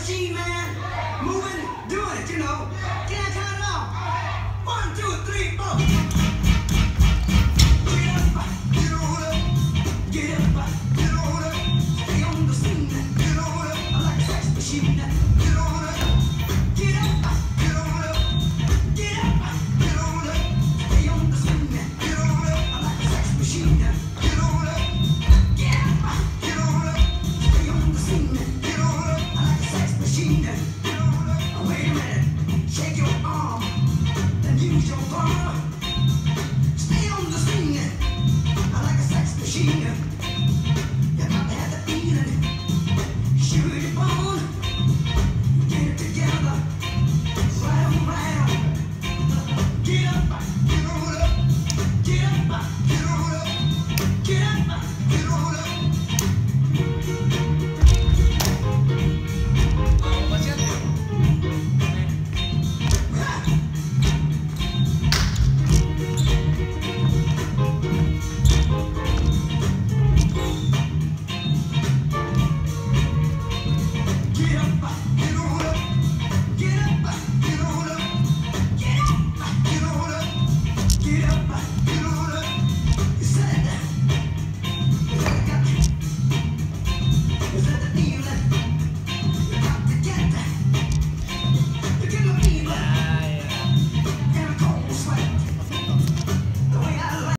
machine, man. Moving, doing it, you know.